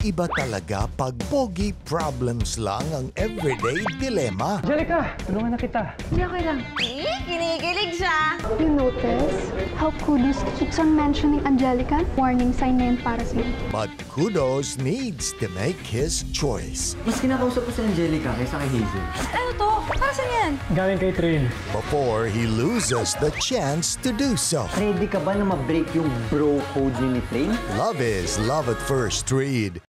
Iba talaga pag pogi problems lang ang everyday dilemma. Angelica, tulungan na kita. Hindi okay lang. Eh, kinikilig siya. You notice how Kudos keeps on mentioning Angelica? Warning sign na yun para sa'yo. But Kudos needs to make his choice Mas kinakausap ko si Angelica kaysa kay Hazel. Ano to? Para saan yan? Galing kay Trin. before he loses the chance to do so. Ready ka ba na ma-break yung bro code ni Train? Love is love at first read.